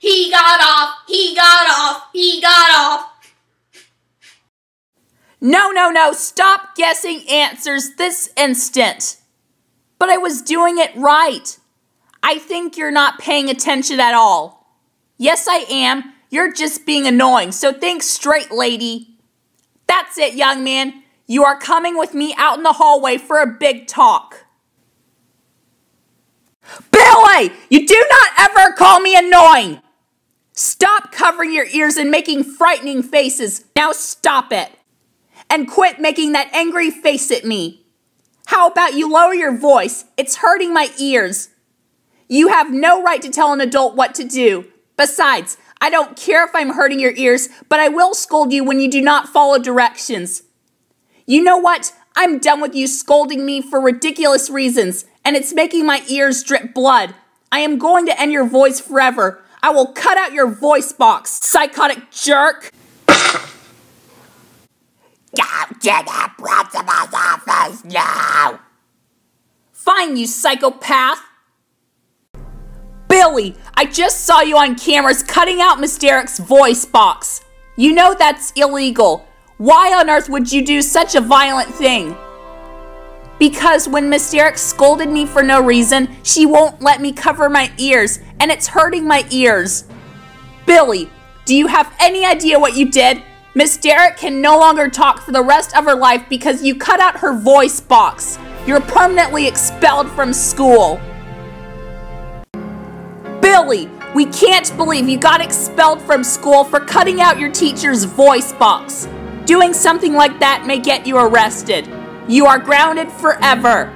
He got off, he got off, he got off. No, no, no, stop guessing answers this instant. But I was doing it right. I think you're not paying attention at all. Yes, I am. You're just being annoying, so think straight, lady. That's it, young man. You are coming with me out in the hallway for a big talk. Billy, you do not ever call me annoying. Stop covering your ears and making frightening faces. Now stop it. And quit making that angry face at me. How about you lower your voice? It's hurting my ears. You have no right to tell an adult what to do. Besides, I don't care if I'm hurting your ears, but I will scold you when you do not follow directions. You know what? I'm done with you scolding me for ridiculous reasons, and it's making my ears drip blood. I am going to end your voice forever. I will cut out your voice box, psychotic jerk. Go to the principal's office now! Fine, you psychopath. Billy, I just saw you on cameras cutting out Miss Derek's voice box. You know that's illegal. Why on earth would you do such a violent thing? Because when Miss Derek scolded me for no reason, she won't let me cover my ears, and it's hurting my ears. Billy, do you have any idea what you did? Miss Derek can no longer talk for the rest of her life because you cut out her voice box. You're permanently expelled from school. Billy, we can't believe you got expelled from school for cutting out your teacher's voice box. Doing something like that may get you arrested. You are grounded forever.